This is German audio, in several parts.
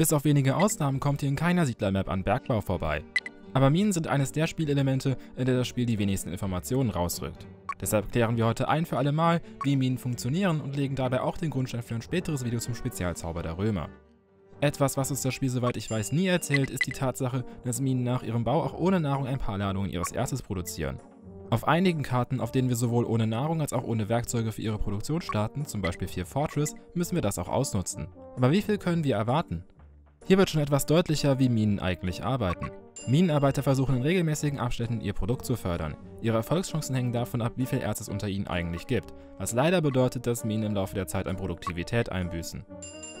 Bis auf wenige Ausnahmen kommt hier in keiner Siedlermap an Bergbau vorbei. Aber Minen sind eines der Spielelemente, in der das Spiel die wenigsten Informationen rausrückt. Deshalb klären wir heute ein für alle Mal, wie Minen funktionieren und legen dabei auch den Grundstein für ein späteres Video zum Spezialzauber der Römer. Etwas, was uns das Spiel soweit ich weiß nie erzählt, ist die Tatsache, dass Minen nach ihrem Bau auch ohne Nahrung ein paar Ladungen ihres Erzes produzieren. Auf einigen Karten, auf denen wir sowohl ohne Nahrung als auch ohne Werkzeuge für ihre Produktion starten, zum Beispiel 4 Fortress, müssen wir das auch ausnutzen. Aber wie viel können wir erwarten? Hier wird schon etwas deutlicher, wie Minen eigentlich arbeiten. Minenarbeiter versuchen in regelmäßigen Abständen ihr Produkt zu fördern. Ihre Erfolgschancen hängen davon ab, wie viel Erz es unter ihnen eigentlich gibt, was leider bedeutet, dass Minen im Laufe der Zeit an Produktivität einbüßen.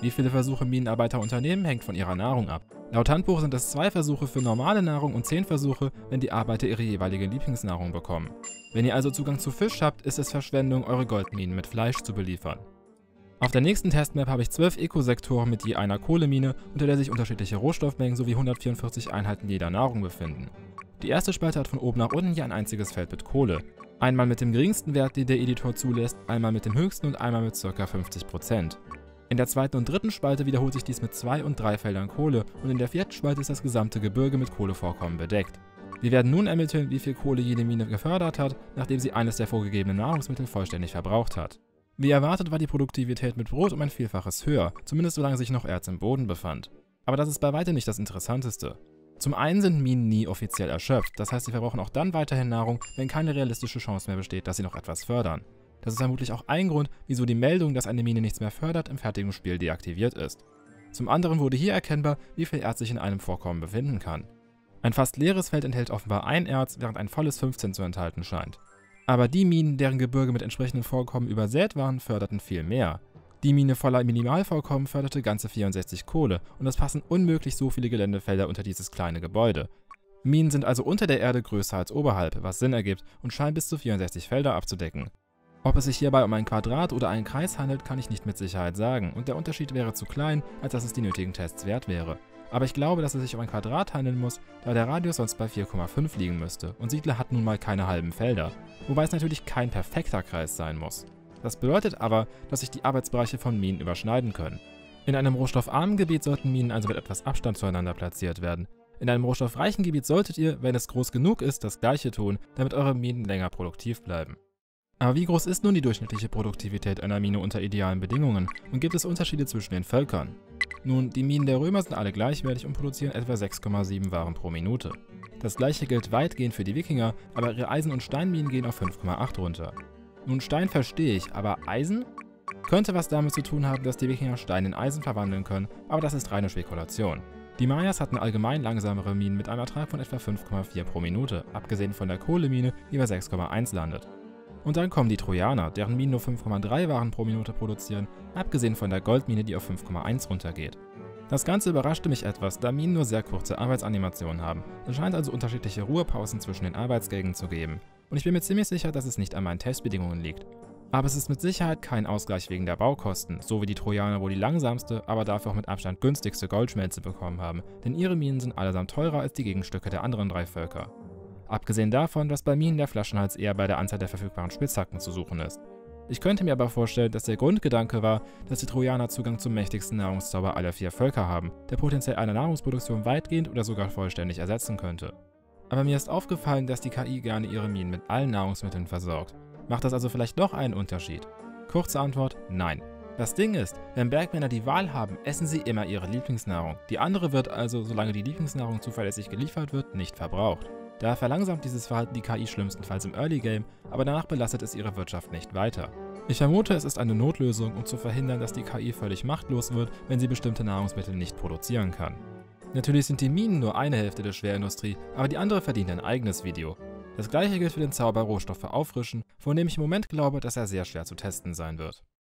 Wie viele Versuche Minenarbeiter unternehmen, hängt von ihrer Nahrung ab. Laut Handbuch sind es zwei Versuche für normale Nahrung und zehn Versuche, wenn die Arbeiter ihre jeweilige Lieblingsnahrung bekommen. Wenn ihr also Zugang zu Fisch habt, ist es Verschwendung, eure Goldminen mit Fleisch zu beliefern. Auf der nächsten Testmap habe ich 12 Ekosektoren mit je einer Kohlemine, unter der sich unterschiedliche Rohstoffmengen sowie 144 Einheiten jeder Nahrung befinden. Die erste Spalte hat von oben nach unten je ein einziges Feld mit Kohle. Einmal mit dem geringsten Wert, den der Editor zulässt, einmal mit dem höchsten und einmal mit ca. 50%. In der zweiten und dritten Spalte wiederholt sich dies mit zwei und drei Feldern Kohle und in der vierten Spalte ist das gesamte Gebirge mit Kohlevorkommen bedeckt. Wir werden nun ermitteln, wie viel Kohle jede Mine gefördert hat, nachdem sie eines der vorgegebenen Nahrungsmittel vollständig verbraucht hat. Wie erwartet war die Produktivität mit Brot um ein Vielfaches höher, zumindest solange sich noch Erz im Boden befand. Aber das ist bei weitem nicht das Interessanteste. Zum einen sind Minen nie offiziell erschöpft, das heißt sie verbrauchen auch dann weiterhin Nahrung, wenn keine realistische Chance mehr besteht, dass sie noch etwas fördern. Das ist vermutlich auch ein Grund, wieso die Meldung, dass eine Mine nichts mehr fördert, im fertigen Spiel deaktiviert ist. Zum anderen wurde hier erkennbar, wie viel Erz sich in einem Vorkommen befinden kann. Ein fast leeres Feld enthält offenbar ein Erz, während ein volles 15 zu enthalten scheint. Aber die Minen, deren Gebirge mit entsprechenden Vorkommen übersät waren, förderten viel mehr. Die Mine voller Minimalvorkommen förderte ganze 64 Kohle und es passen unmöglich so viele Geländefelder unter dieses kleine Gebäude. Minen sind also unter der Erde größer als oberhalb, was Sinn ergibt und scheinen bis zu 64 Felder abzudecken. Ob es sich hierbei um ein Quadrat oder einen Kreis handelt, kann ich nicht mit Sicherheit sagen und der Unterschied wäre zu klein, als dass es die nötigen Tests wert wäre. Aber ich glaube, dass es sich um ein Quadrat handeln muss, da der Radius sonst bei 4,5 liegen müsste und Siedler hat nun mal keine halben Felder, wobei es natürlich kein perfekter Kreis sein muss. Das bedeutet aber, dass sich die Arbeitsbereiche von Minen überschneiden können. In einem rohstoffarmen Gebiet sollten Minen also mit etwas Abstand zueinander platziert werden. In einem rohstoffreichen Gebiet solltet ihr, wenn es groß genug ist, das gleiche tun, damit eure Minen länger produktiv bleiben. Aber wie groß ist nun die durchschnittliche Produktivität einer Mine unter idealen Bedingungen und gibt es Unterschiede zwischen den Völkern? Nun, die Minen der Römer sind alle gleichwertig und produzieren etwa 6,7 Waren pro Minute. Das gleiche gilt weitgehend für die Wikinger, aber ihre Eisen- und Steinminen gehen auf 5,8 runter. Nun, Stein verstehe ich, aber Eisen? Könnte was damit zu tun haben, dass die Wikinger Stein in Eisen verwandeln können, aber das ist reine Spekulation. Die Mayas hatten allgemein langsamere Minen mit einem Ertrag von etwa 5,4 pro Minute, abgesehen von der Kohlemine, die bei 6,1 landet. Und dann kommen die Trojaner, deren Minen nur 5,3 Waren pro Minute produzieren, abgesehen von der Goldmine, die auf 5,1 runtergeht. Das Ganze überraschte mich etwas, da Minen nur sehr kurze Arbeitsanimationen haben. Es scheint also unterschiedliche Ruhepausen zwischen den Arbeitsgängen zu geben. Und ich bin mir ziemlich sicher, dass es nicht an meinen Testbedingungen liegt. Aber es ist mit Sicherheit kein Ausgleich wegen der Baukosten, so wie die Trojaner wohl die langsamste, aber dafür auch mit Abstand günstigste Goldschmelze bekommen haben, denn ihre Minen sind allesamt teurer als die Gegenstücke der anderen drei Völker. Abgesehen davon, dass bei Minen der Flaschenhals eher bei der Anzahl der verfügbaren Spitzhacken zu suchen ist. Ich könnte mir aber vorstellen, dass der Grundgedanke war, dass die Trojaner Zugang zum mächtigsten Nahrungszauber aller vier Völker haben, der potenziell eine Nahrungsproduktion weitgehend oder sogar vollständig ersetzen könnte. Aber mir ist aufgefallen, dass die KI gerne ihre Minen mit allen Nahrungsmitteln versorgt. Macht das also vielleicht doch einen Unterschied? Kurze Antwort, nein. Das Ding ist, wenn Bergmänner die Wahl haben, essen sie immer ihre Lieblingsnahrung. Die andere wird also, solange die Lieblingsnahrung zuverlässig geliefert wird, nicht verbraucht. Daher verlangsamt dieses Verhalten die KI schlimmstenfalls im Early Game, aber danach belastet es ihre Wirtschaft nicht weiter. Ich vermute, es ist eine Notlösung, um zu verhindern, dass die KI völlig machtlos wird, wenn sie bestimmte Nahrungsmittel nicht produzieren kann. Natürlich sind die Minen nur eine Hälfte der Schwerindustrie, aber die andere verdient ein eigenes Video. Das gleiche gilt für den Zauber Rohstoffe auffrischen, von dem ich im Moment glaube, dass er sehr schwer zu testen sein wird.